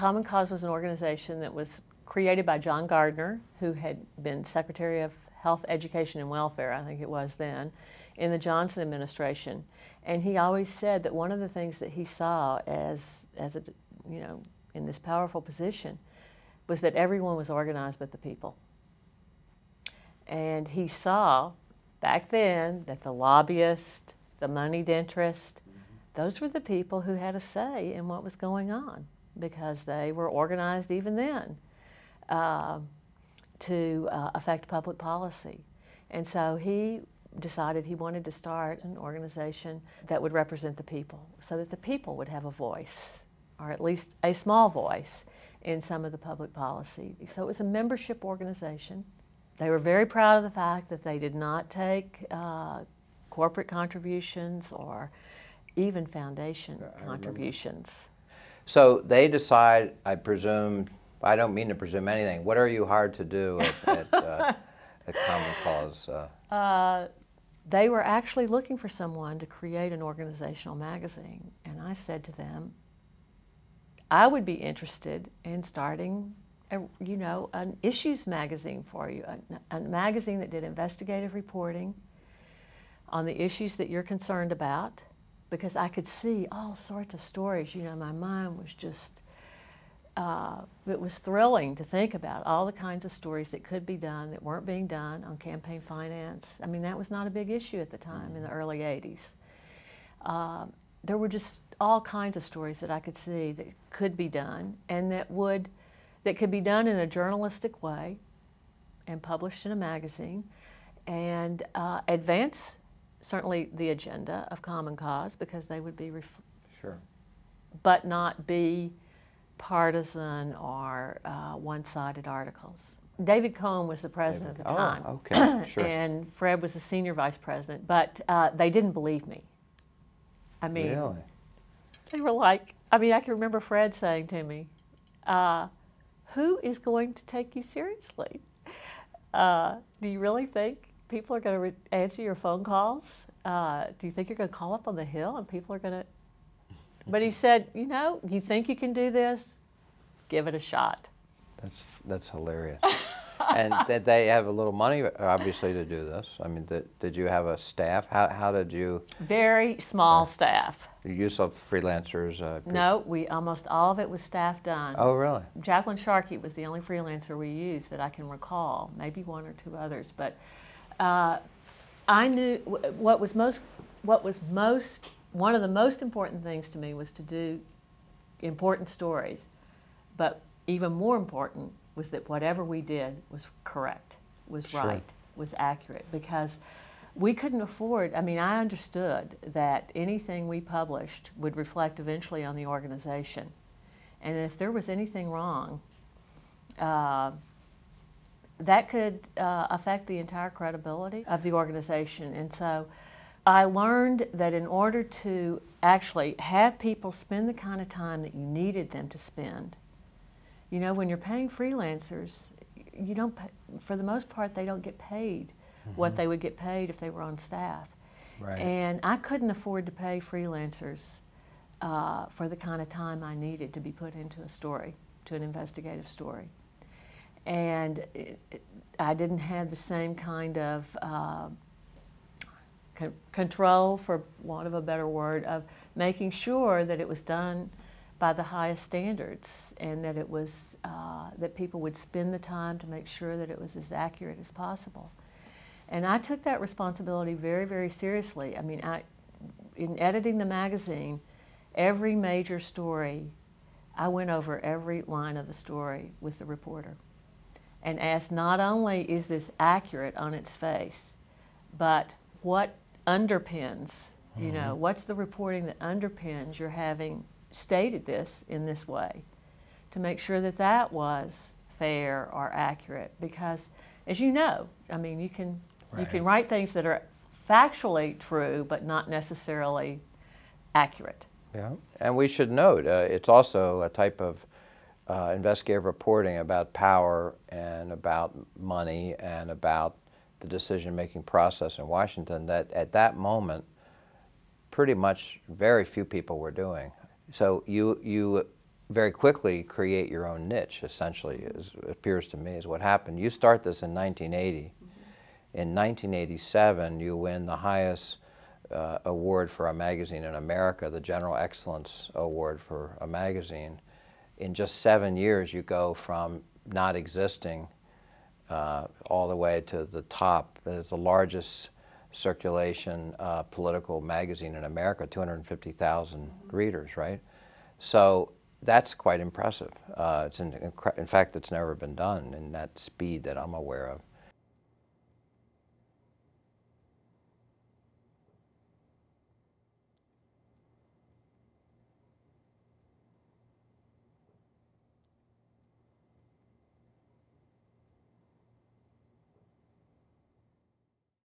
Common Cause was an organization that was created by John Gardner, who had been Secretary of Health, Education, and Welfare, I think it was then, in the Johnson administration. And he always said that one of the things that he saw as, as a, you know, in this powerful position was that everyone was organized but the people. And he saw back then that the lobbyists, the moneyed interest, those were the people who had a say in what was going on because they were organized even then uh, to uh, affect public policy. And so he decided he wanted to start an organization that would represent the people so that the people would have a voice, or at least a small voice, in some of the public policy. So it was a membership organization. They were very proud of the fact that they did not take uh, corporate contributions or even foundation contributions. So they decide, I presume, I don't mean to presume anything. What are you hired to do at, at, uh, at Common Cause? Uh? Uh, they were actually looking for someone to create an organizational magazine. And I said to them, I would be interested in starting, a, you know, an issues magazine for you, a, a magazine that did investigative reporting on the issues that you're concerned about, because I could see all sorts of stories. You know, my mind was just, uh, it was thrilling to think about all the kinds of stories that could be done that weren't being done on campaign finance. I mean, that was not a big issue at the time in the early 80s. Uh, there were just all kinds of stories that I could see that could be done and that would, that could be done in a journalistic way and published in a magazine and uh, advance certainly the agenda of Common Cause because they would be, sure, but not be partisan or uh, one-sided articles. David Cohen was the president David, at the time. Oh, okay, sure. and Fred was the senior vice president, but uh, they didn't believe me. I mean, really? they were like, I mean, I can remember Fred saying to me, uh, who is going to take you seriously? Uh, do you really think people are going to answer your phone calls? Uh, do you think you're going to call up on the Hill and people are going to? But he said, you know, you think you can do this? Give it a shot. That's that's hilarious. and did they have a little money, obviously, to do this? I mean, did, did you have a staff? How, how did you? Very small uh, staff. Use of freelancers? Uh, no, we almost all of it was staff done. Oh, really? Jacqueline Sharkey was the only freelancer we used that I can recall. Maybe one or two others, but uh, I knew what was most, what was most, one of the most important things to me was to do important stories. But even more important was that whatever we did was correct, was sure. right, was accurate, because we couldn't afford, I mean, I understood that anything we published would reflect eventually on the organization. And if there was anything wrong, uh, that could uh, affect the entire credibility of the organization. And so I learned that in order to actually have people spend the kind of time that you needed them to spend, you know, when you're paying freelancers, you don't, pay, for the most part, they don't get paid mm -hmm. what they would get paid if they were on staff. Right. And I couldn't afford to pay freelancers uh, for the kind of time I needed to be put into a story, to an investigative story and it, I didn't have the same kind of uh, con control, for want of a better word, of making sure that it was done by the highest standards and that it was uh, that people would spend the time to make sure that it was as accurate as possible. And I took that responsibility very, very seriously. I mean, I, in editing the magazine, every major story, I went over every line of the story with the reporter and ask not only is this accurate on its face, but what underpins, you mm -hmm. know, what's the reporting that underpins your having stated this in this way to make sure that that was fair or accurate because as you know, I mean, you can right. you can write things that are factually true but not necessarily accurate. Yeah, and we should note uh, it's also a type of uh, investigative reporting about power and about money and about the decision-making process in Washington that at that moment pretty much very few people were doing. So you, you very quickly create your own niche, essentially, is, appears to me, is what happened. You start this in 1980. In 1987, you win the highest uh, award for a magazine in America, the General Excellence Award for a magazine. In just seven years, you go from not existing uh, all the way to the top. It's the largest circulation uh, political magazine in America, 250,000 readers, right? So that's quite impressive. Uh, it's in fact, it's never been done in that speed that I'm aware of.